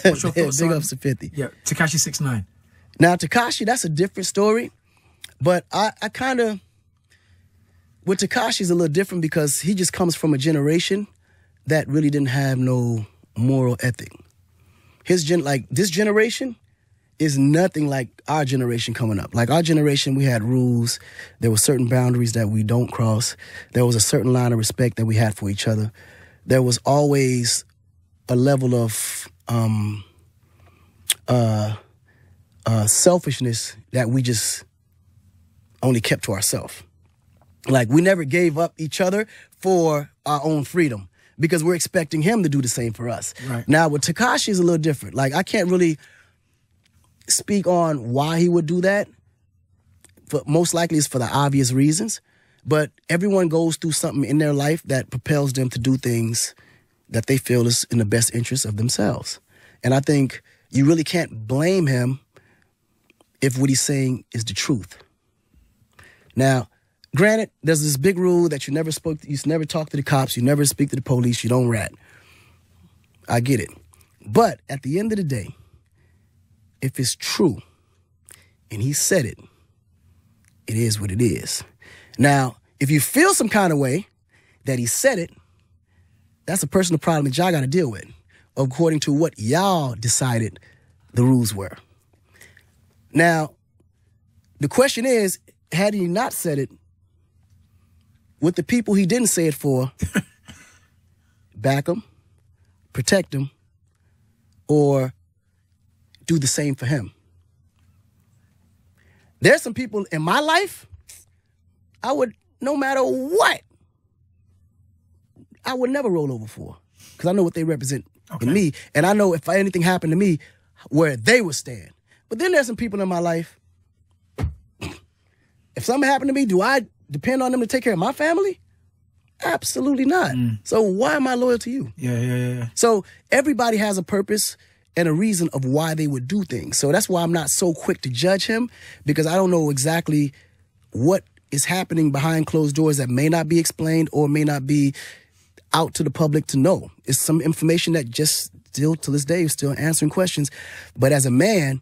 What's your thoughts Big ups to 50. Yeah, Tekashi six nine. Now, Tekashi, that's a different story. But I, I kind of, with Tekashi's a little different because he just comes from a generation that really didn't have no moral ethic. His gen, like this generation, is nothing like our generation coming up. Like our generation, we had rules. There were certain boundaries that we don't cross. There was a certain line of respect that we had for each other. There was always a level of um, uh, uh, selfishness that we just only kept to ourselves. Like we never gave up each other for our own freedom because we're expecting him to do the same for us. Right. Now with Tekashi is a little different. Like I can't really speak on why he would do that. But most likely it's for the obvious reasons. But everyone goes through something in their life that propels them to do things that they feel is in the best interest of themselves. And I think you really can't blame him if what he's saying is the truth. Now, granted, there's this big rule that you never spoke, you never talk to the cops, you never speak to the police, you don't rat. I get it. But at the end of the day, if it's true and he said it, it is what it is. Now, if you feel some kind of way that he said it, that's a personal problem that y'all got to deal with, according to what y'all decided the rules were. Now, the question is, had he not said it, with the people he didn't say it for, back him, protect him, or do the same for him? There's some people in my life, I would, no matter what, I would never roll over for because I know what they represent Okay. in me. And I know if anything happened to me, where they would stand. But then there's some people in my life, if something happened to me, do I depend on them to take care of my family? Absolutely not. Mm. So why am I loyal to you? Yeah, yeah, yeah, yeah. So everybody has a purpose and a reason of why they would do things. So that's why I'm not so quick to judge him because I don't know exactly what is happening behind closed doors that may not be explained or may not be out to the public to know. It's some information that just still to this day is still answering questions. But as a man,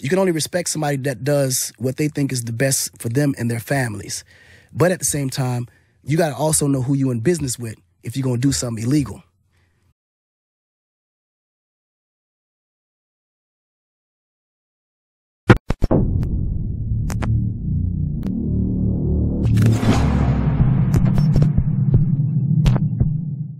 you can only respect somebody that does what they think is the best for them and their families. But at the same time, you got to also know who you're in business with if you're going to do something illegal.